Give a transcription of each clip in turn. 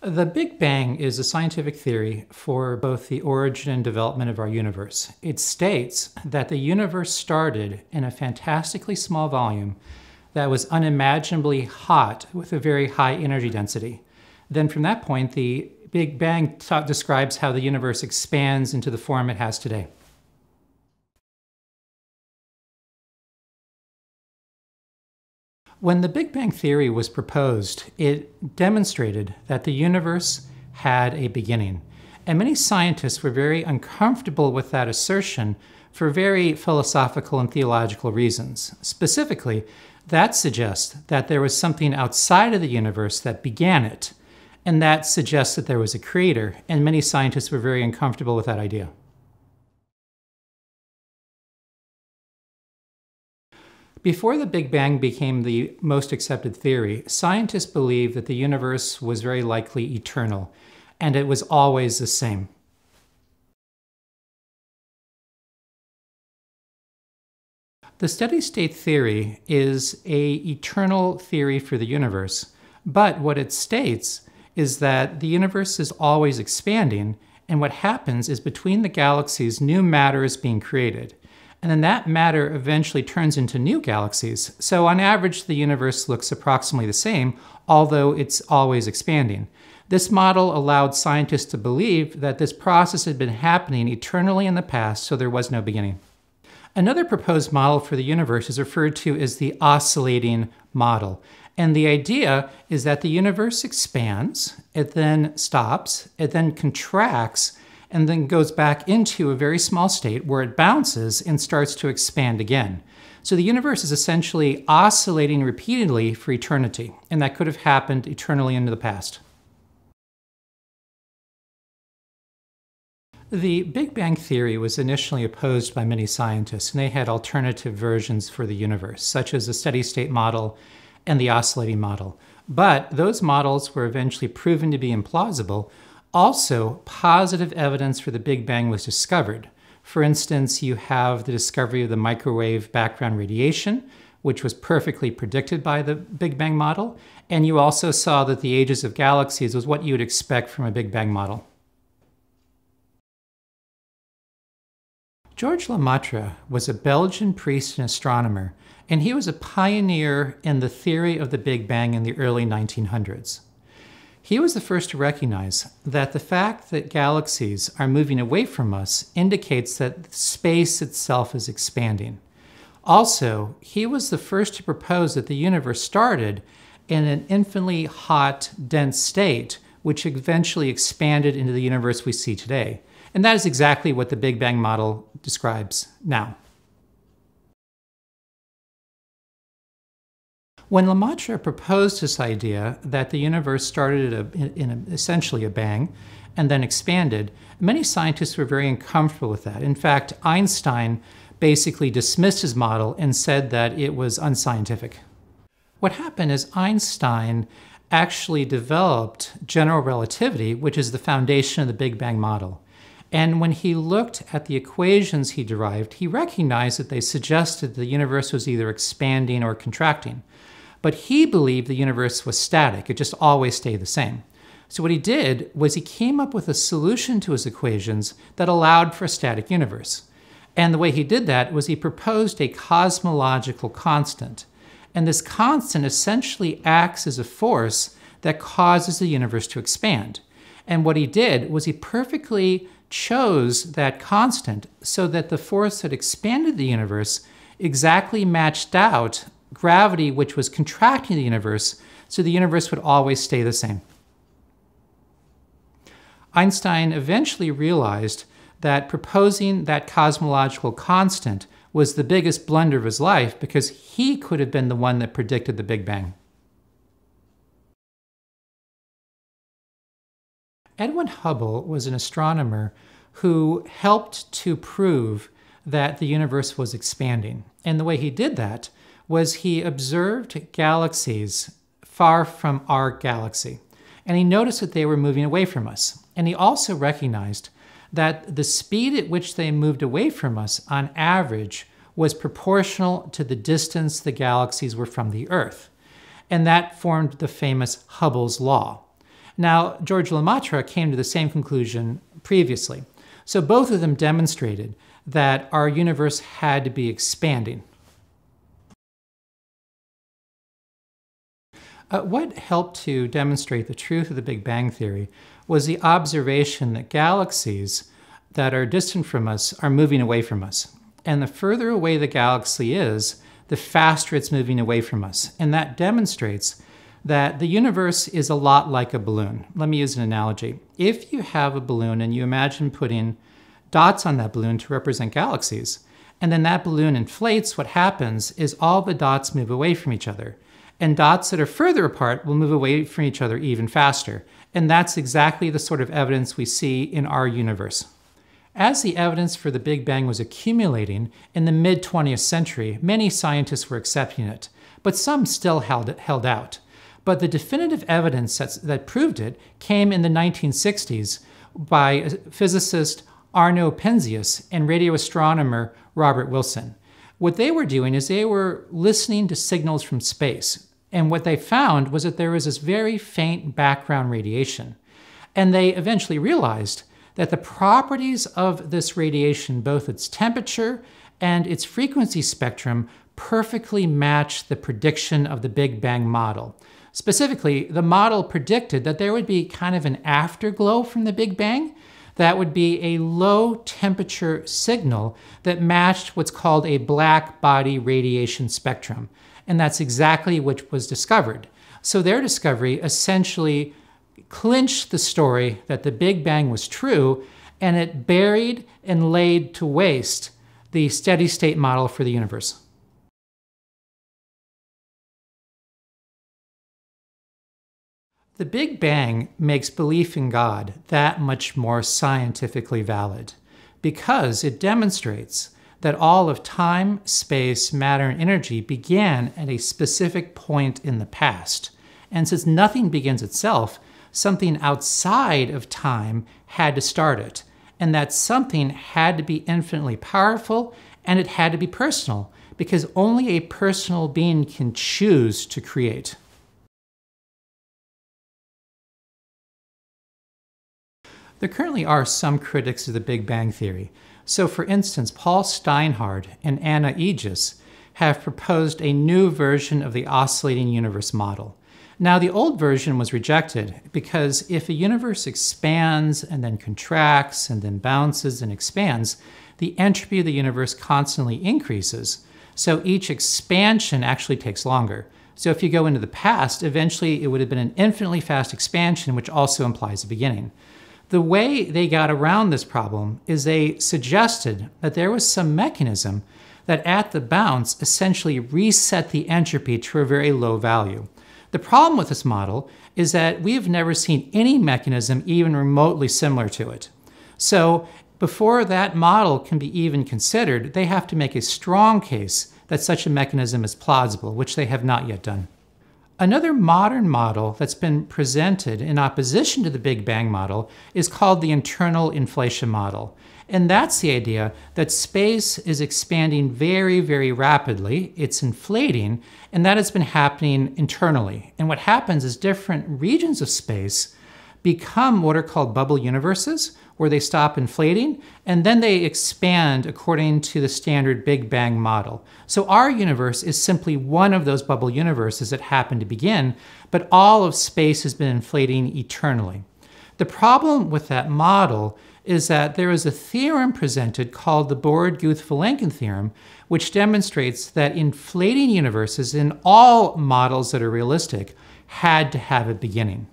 The Big Bang is a scientific theory for both the origin and development of our universe. It states that the universe started in a fantastically small volume that was unimaginably hot with a very high energy density. Then, from that point, the Big Bang describes how the universe expands into the form it has today. When the Big Bang Theory was proposed, it demonstrated that the universe had a beginning. And many scientists were very uncomfortable with that assertion for very philosophical and theological reasons. Specifically, that suggests that there was something outside of the universe that began it, and that suggests that there was a creator, and many scientists were very uncomfortable with that idea. Before the Big Bang became the most accepted theory, scientists believed that the universe was very likely eternal, and it was always the same. The steady state theory is a eternal theory for the universe, but what it states is that the universe is always expanding, and what happens is between the galaxies, new matter is being created and then that matter eventually turns into new galaxies. So on average, the universe looks approximately the same, although it's always expanding. This model allowed scientists to believe that this process had been happening eternally in the past, so there was no beginning. Another proposed model for the universe is referred to as the oscillating model. And the idea is that the universe expands, it then stops, it then contracts, and then goes back into a very small state where it bounces and starts to expand again. So the universe is essentially oscillating repeatedly for eternity, and that could have happened eternally into the past. The Big Bang Theory was initially opposed by many scientists, and they had alternative versions for the universe, such as the steady state model and the oscillating model. But those models were eventually proven to be implausible also, positive evidence for the Big Bang was discovered. For instance, you have the discovery of the microwave background radiation, which was perfectly predicted by the Big Bang model, and you also saw that the ages of galaxies was what you would expect from a Big Bang model. George Lemaitre was a Belgian priest and astronomer, and he was a pioneer in the theory of the Big Bang in the early 1900s. He was the first to recognize that the fact that galaxies are moving away from us indicates that space itself is expanding. Also, he was the first to propose that the universe started in an infinitely hot, dense state, which eventually expanded into the universe we see today. And that is exactly what the Big Bang model describes now. When Lemaitre proposed this idea that the universe started a, in a, essentially a bang and then expanded, many scientists were very uncomfortable with that. In fact, Einstein basically dismissed his model and said that it was unscientific. What happened is Einstein actually developed general relativity, which is the foundation of the Big Bang model. And when he looked at the equations he derived, he recognized that they suggested the universe was either expanding or contracting. But he believed the universe was static, it just always stayed the same. So what he did was he came up with a solution to his equations that allowed for a static universe. And the way he did that was he proposed a cosmological constant. And this constant essentially acts as a force that causes the universe to expand. And what he did was he perfectly chose that constant so that the force that expanded the universe exactly matched out gravity which was contracting the universe, so the universe would always stay the same. Einstein eventually realized that proposing that cosmological constant was the biggest blunder of his life because he could have been the one that predicted the Big Bang. Edwin Hubble was an astronomer who helped to prove that the universe was expanding. And the way he did that was he observed galaxies far from our galaxy. And he noticed that they were moving away from us. And he also recognized that the speed at which they moved away from us, on average, was proportional to the distance the galaxies were from the Earth. And that formed the famous Hubble's Law. Now, George Lemaitre came to the same conclusion previously. So both of them demonstrated that our universe had to be expanding. Uh, what helped to demonstrate the truth of the Big Bang Theory was the observation that galaxies that are distant from us are moving away from us. And the further away the galaxy is, the faster it's moving away from us. And that demonstrates that the universe is a lot like a balloon. Let me use an analogy. If you have a balloon and you imagine putting dots on that balloon to represent galaxies, and then that balloon inflates, what happens is all the dots move away from each other. And dots that are further apart will move away from each other even faster. And that's exactly the sort of evidence we see in our universe. As the evidence for the Big Bang was accumulating in the mid 20th century, many scientists were accepting it, but some still held, it, held out. But the definitive evidence that proved it came in the 1960s by uh, physicist Arno Penzias and radio astronomer Robert Wilson. What they were doing is they were listening to signals from space. And what they found was that there was this very faint background radiation. And they eventually realized that the properties of this radiation, both its temperature and its frequency spectrum, perfectly match the prediction of the Big Bang model. Specifically, the model predicted that there would be kind of an afterglow from the Big Bang. That would be a low temperature signal that matched what's called a black body radiation spectrum. And that's exactly what was discovered. So their discovery essentially clinched the story that the Big Bang was true, and it buried and laid to waste the steady state model for the universe. The Big Bang makes belief in God that much more scientifically valid because it demonstrates that all of time, space, matter, and energy began at a specific point in the past. And since nothing begins itself, something outside of time had to start it. And that something had to be infinitely powerful and it had to be personal because only a personal being can choose to create. There currently are some critics of the Big Bang Theory. So, for instance, Paul Steinhardt and Anna Ijjas have proposed a new version of the oscillating universe model. Now, the old version was rejected because if a universe expands and then contracts and then bounces and expands, the entropy of the universe constantly increases. So each expansion actually takes longer. So if you go into the past, eventually it would have been an infinitely fast expansion, which also implies a beginning. The way they got around this problem is they suggested that there was some mechanism that at the bounce essentially reset the entropy to a very low value. The problem with this model is that we have never seen any mechanism even remotely similar to it. So before that model can be even considered, they have to make a strong case that such a mechanism is plausible, which they have not yet done. Another modern model that's been presented in opposition to the Big Bang model is called the eternal inflation model. And that's the idea that space is expanding very, very rapidly. It's inflating, and that has been happening internally. And what happens is different regions of space become what are called bubble universes, where they stop inflating and then they expand according to the standard Big Bang model. So our universe is simply one of those bubble universes that happened to begin, but all of space has been inflating eternally. The problem with that model is that there is a theorem presented called the Borde-Guth-Vilenkin theorem, which demonstrates that inflating universes in all models that are realistic had to have a beginning.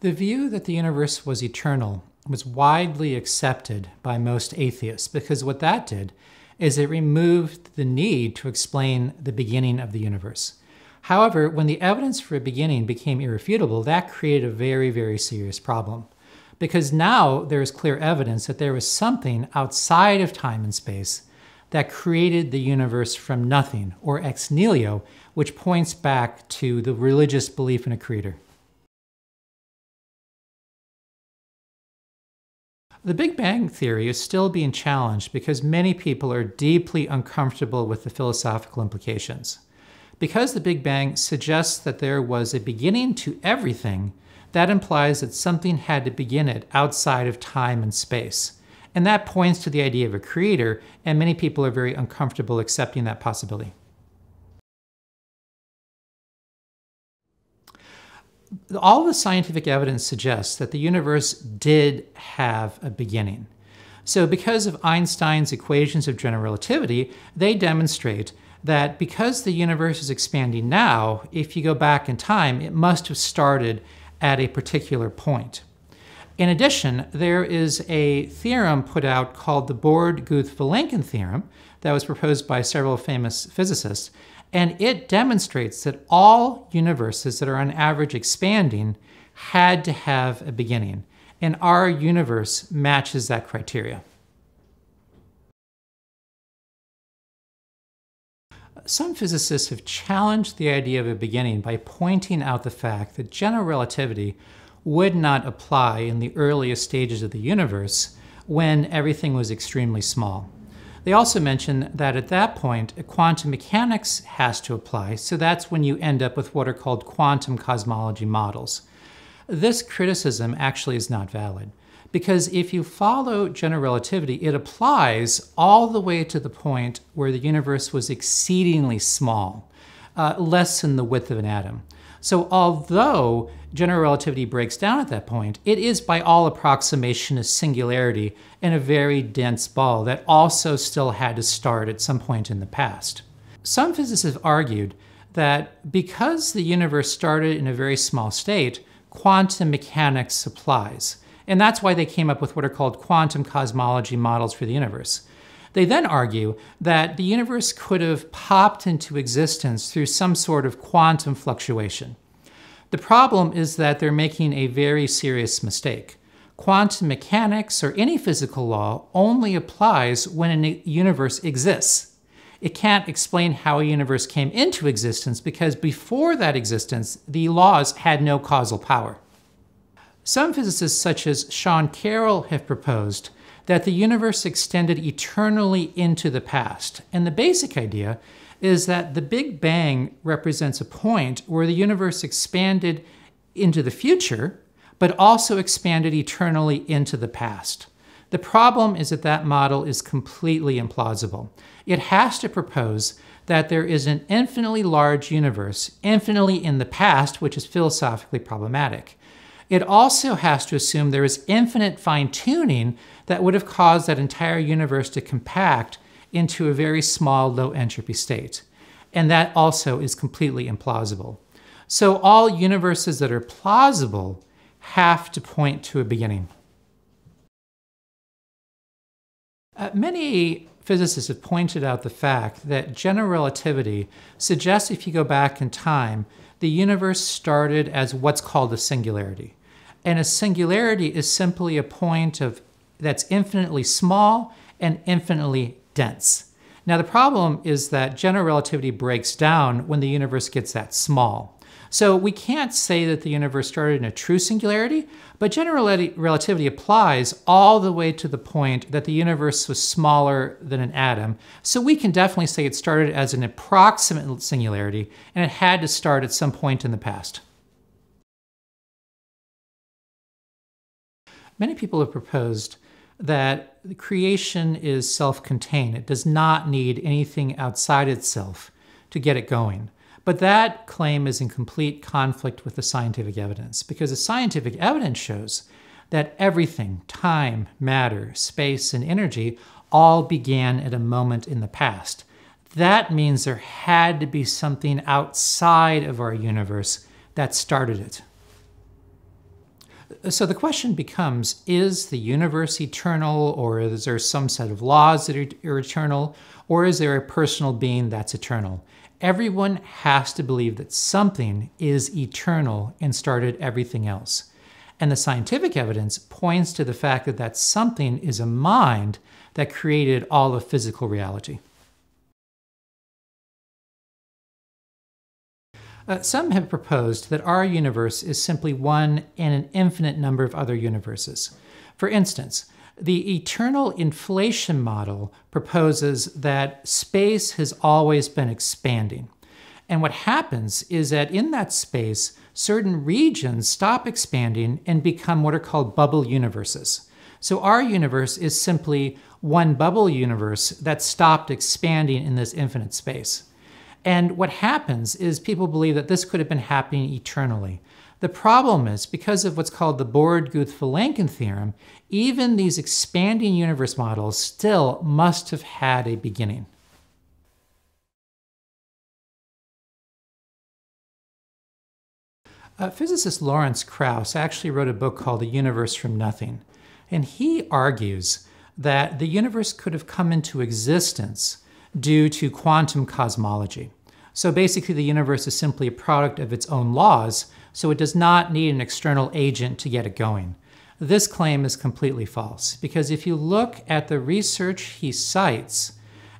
The view that the universe was eternal was widely accepted by most atheists because what that did is it removed the need to explain the beginning of the universe. However, when the evidence for a beginning became irrefutable, that created a very, very serious problem. Because now there is clear evidence that there was something outside of time and space that created the universe from nothing, or ex nihilo, which points back to the religious belief in a creator. The Big Bang Theory is still being challenged because many people are deeply uncomfortable with the philosophical implications. Because the Big Bang suggests that there was a beginning to everything, that implies that something had to begin it outside of time and space. And that points to the idea of a creator, and many people are very uncomfortable accepting that possibility. All the scientific evidence suggests that the universe did have a beginning. So, because of Einstein's equations of general relativity, they demonstrate that because the universe is expanding now, if you go back in time, it must have started at a particular point. In addition, there is a theorem put out called the Borde-Guth-Vilenkin theorem that was proposed by several famous physicists, and it demonstrates that all universes that are on average expanding had to have a beginning, and our universe matches that criteria. Some physicists have challenged the idea of a beginning by pointing out the fact that general relativity would not apply in the earliest stages of the universe when everything was extremely small. They also mention that at that point, quantum mechanics has to apply, so that's when you end up with what are called quantum cosmology models. This criticism actually is not valid because if you follow general relativity, it applies all the way to the point where the universe was exceedingly small, uh, less than the width of an atom. So, although general relativity breaks down at that point, it is by all approximation a singularity in a very dense ball that also still had to start at some point in the past. Some physicists have argued that because the universe started in a very small state, quantum mechanics applies. And that's why they came up with what are called quantum cosmology models for the universe. They then argue that the universe could have popped into existence through some sort of quantum fluctuation. The problem is that they're making a very serious mistake. Quantum mechanics or any physical law only applies when a universe exists. It can't explain how a universe came into existence because before that existence, the laws had no causal power. Some physicists, such as Sean Carroll, have proposed that the universe extended eternally into the past. And the basic idea is that the Big Bang represents a point where the universe expanded into the future, but also expanded eternally into the past. The problem is that that model is completely implausible. It has to propose that there is an infinitely large universe, infinitely in the past, which is philosophically problematic. It also has to assume there is infinite fine tuning that would have caused that entire universe to compact into a very small low entropy state. And that also is completely implausible. So all universes that are plausible have to point to a beginning. Uh, many physicists have pointed out the fact that general relativity suggests if you go back in time, the universe started as what's called a singularity. And a singularity is simply a point of that's infinitely small and infinitely dense. Now the problem is that general relativity breaks down when the universe gets that small. So we can't say that the universe started in a true singularity, but general relativity applies all the way to the point that the universe was smaller than an atom. So we can definitely say it started as an approximate singularity and it had to start at some point in the past. Many people have proposed that the creation is self contained. It does not need anything outside itself to get it going. But that claim is in complete conflict with the scientific evidence because the scientific evidence shows that everything, time, matter, space, and energy, all began at a moment in the past. That means there had to be something outside of our universe that started it. So the question becomes is the universe eternal, or is there some set of laws that are eternal, or is there a personal being that's eternal? Everyone has to believe that something is eternal and started everything else. And the scientific evidence points to the fact that that something is a mind that created all of physical reality. Uh, some have proposed that our universe is simply one in an infinite number of other universes. For instance, the eternal inflation model proposes that space has always been expanding. And what happens is that in that space, certain regions stop expanding and become what are called bubble universes. So our universe is simply one bubble universe that stopped expanding in this infinite space. And what happens is people believe that this could have been happening eternally. The problem is, because of what's called the Borde-Guth-Vilenkin theorem, even these expanding universe models still must have had a beginning. Uh, physicist Lawrence Krauss actually wrote a book called The Universe from Nothing, and he argues that the universe could have come into existence due to quantum cosmology. So basically, the universe is simply a product of its own laws, so it does not need an external agent to get it going. This claim is completely false because if you look at the research he cites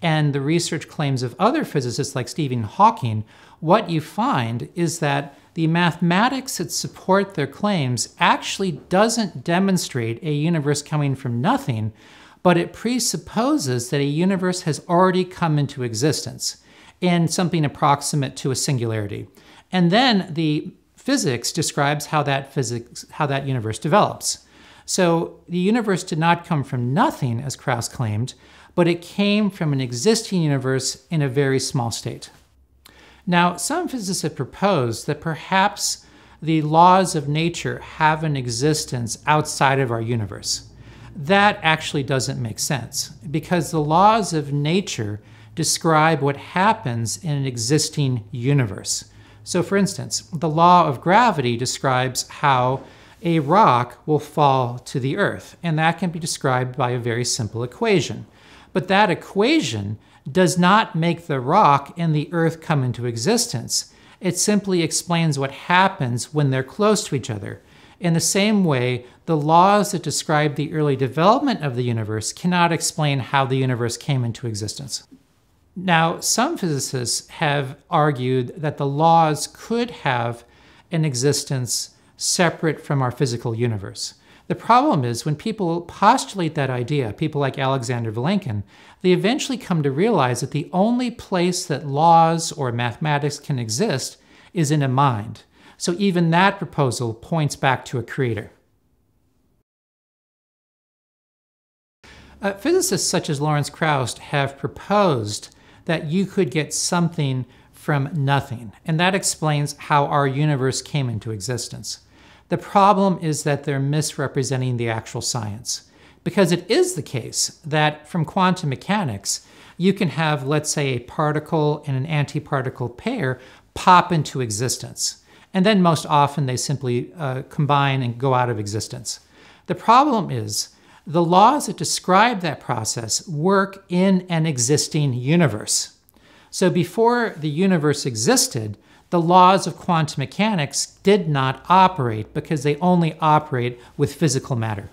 and the research claims of other physicists like Stephen Hawking, what you find is that the mathematics that support their claims actually doesn't demonstrate a universe coming from nothing, but it presupposes that a universe has already come into existence in something approximate to a singularity. And then the physics describes how that physics how that universe develops. So the universe did not come from nothing as Krauss claimed, but it came from an existing universe in a very small state. Now, some physicists have proposed that perhaps the laws of nature have an existence outside of our universe that actually doesn't make sense because the laws of nature describe what happens in an existing universe. So, for instance, the law of gravity describes how a rock will fall to the earth, and that can be described by a very simple equation. But that equation does not make the rock and the earth come into existence. It simply explains what happens when they're close to each other. In the same way, the laws that describe the early development of the universe cannot explain how the universe came into existence. Now, some physicists have argued that the laws could have an existence separate from our physical universe. The problem is when people postulate that idea, people like Alexander Vilenkin, they eventually come to realize that the only place that laws or mathematics can exist is in a mind. So even that proposal points back to a creator. Uh, physicists such as Lawrence Krauss have proposed that you could get something from nothing, and that explains how our universe came into existence. The problem is that they're misrepresenting the actual science. Because it is the case that from quantum mechanics, you can have, let's say, a particle and an antiparticle pair pop into existence and then most often they simply uh, combine and go out of existence. The problem is the laws that describe that process work in an existing universe. So before the universe existed, the laws of quantum mechanics did not operate because they only operate with physical matter.